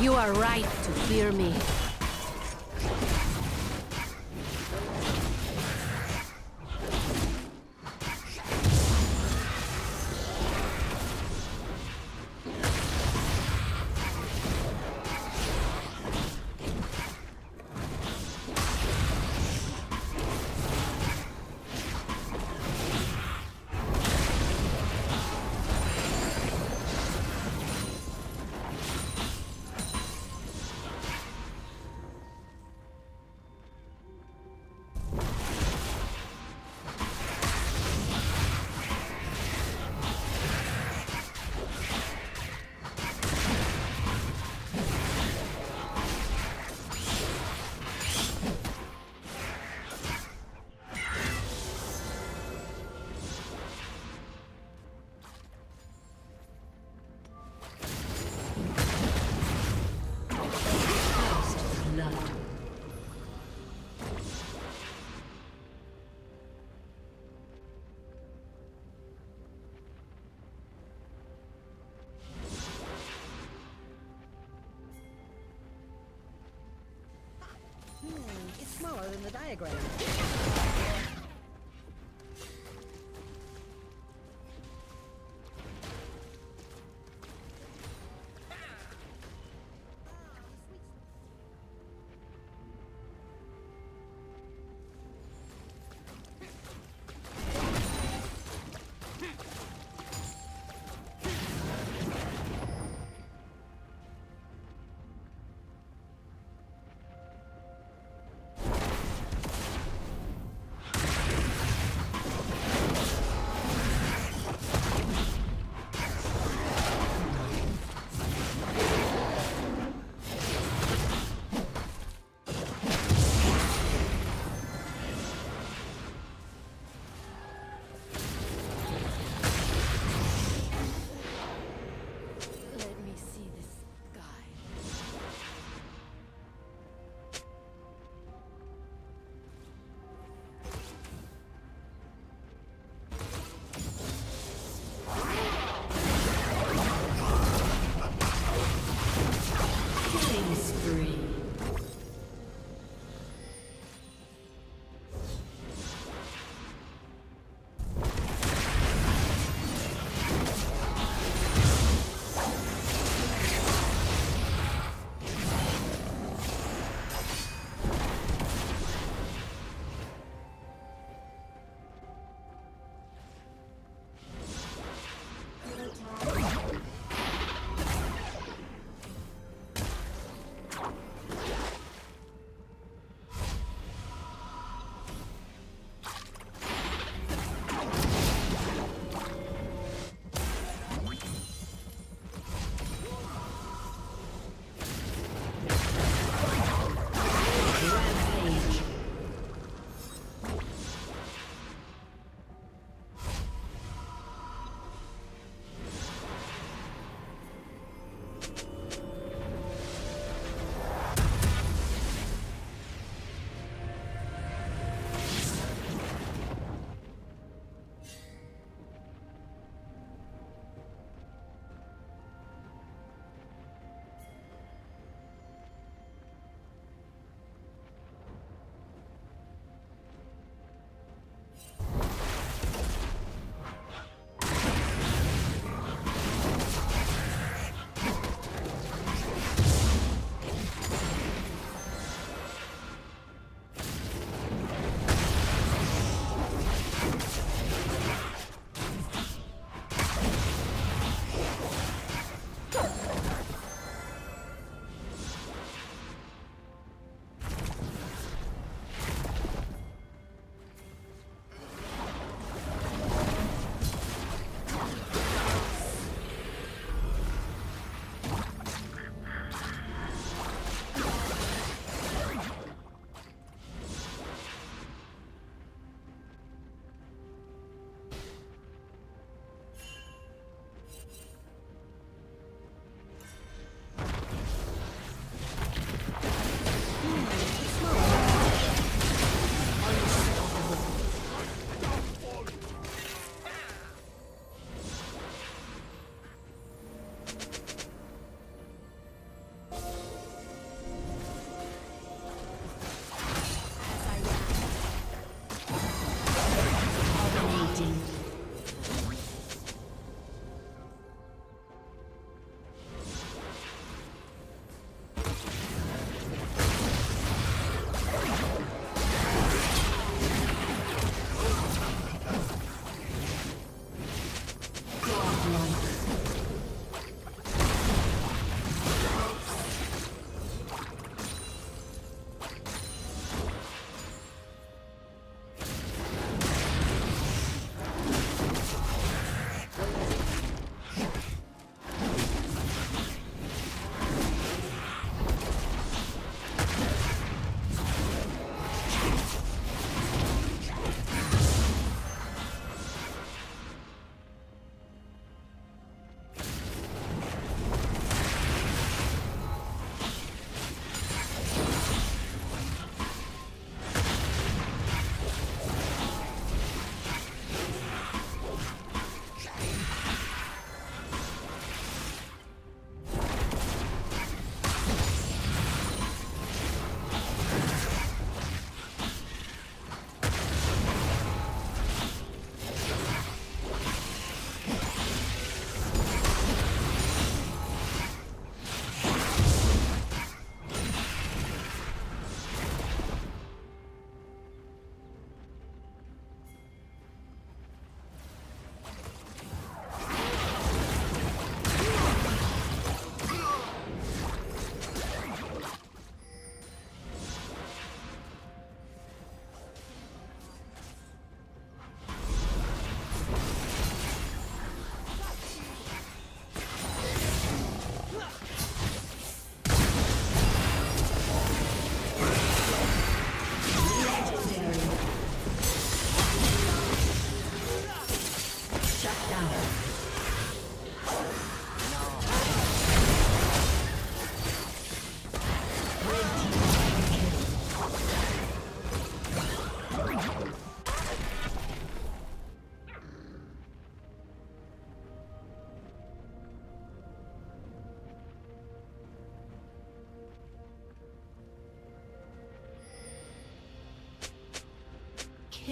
You are right to fear me. Smaller than the diagram. dominating.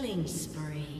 Killing spree.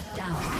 Shut down.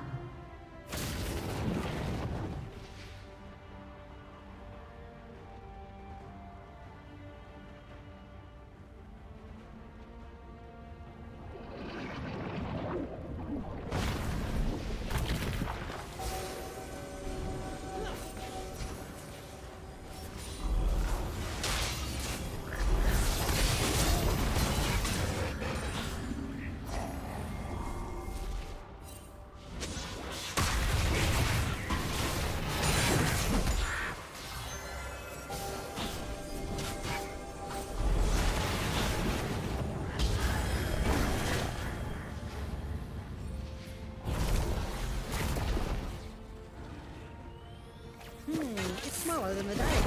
them the day.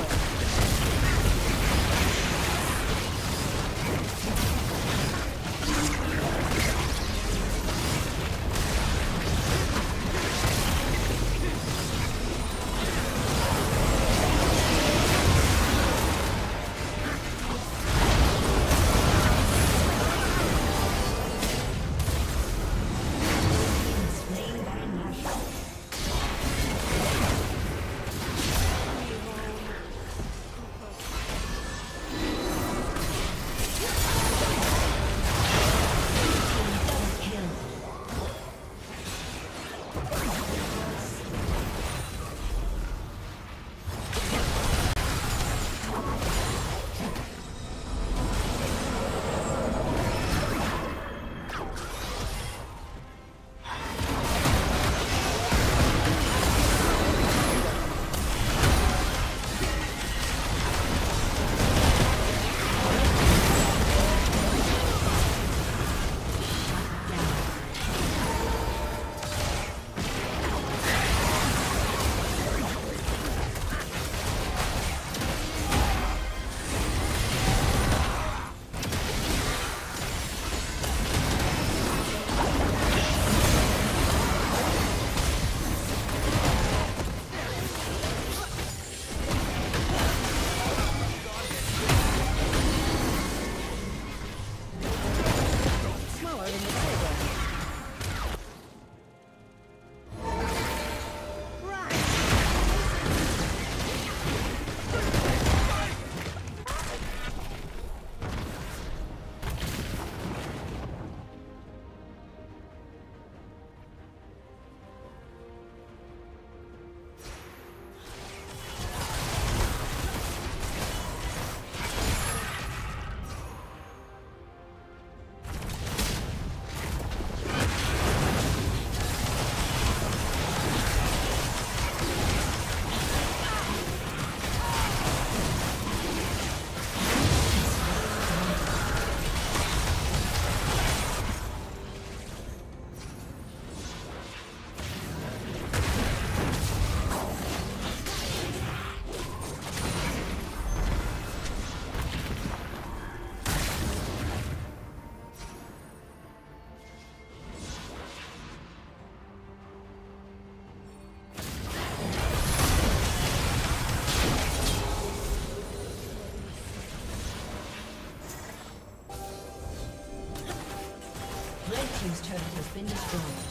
Been destroyed.